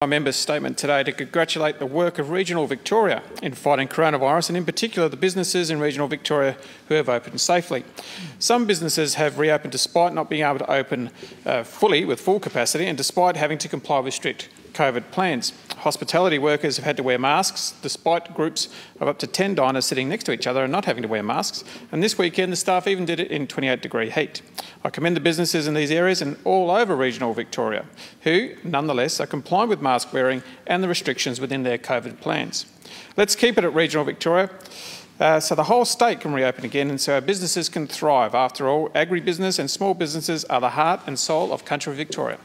my member's statement today to congratulate the work of regional Victoria in fighting coronavirus and in particular the businesses in regional Victoria who have opened safely. Some businesses have reopened despite not being able to open uh, fully with full capacity and despite having to comply with strict COVID plans. Hospitality workers have had to wear masks despite groups of up to 10 diners sitting next to each other and not having to wear masks. And this weekend, the staff even did it in 28 degree heat. I commend the businesses in these areas and all over regional Victoria who, nonetheless, are complying with mask wearing and the restrictions within their COVID plans. Let's keep it at regional Victoria. Uh, so the whole state can reopen again and so our businesses can thrive. After all, agribusiness and small businesses are the heart and soul of country Victoria.